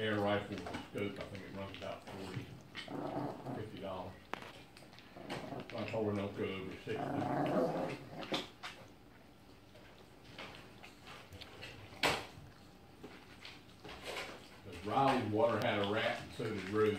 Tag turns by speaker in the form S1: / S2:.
S1: air rifle scope, I think it runs about forty, fifty dollars. I told her don't go over sixty. Cause Riley's water had a rat and so did Rude's.